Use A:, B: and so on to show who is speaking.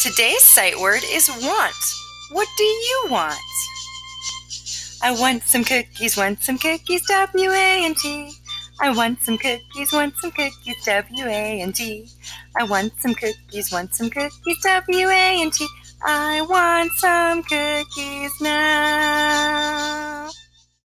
A: Today's sight word is want. What do you want? I want some cookies, want some cookies, W A N T. I want some cookies, want some cookies, W A N T. I want some cookies, want some cookies, W A N T. I want some cookies now.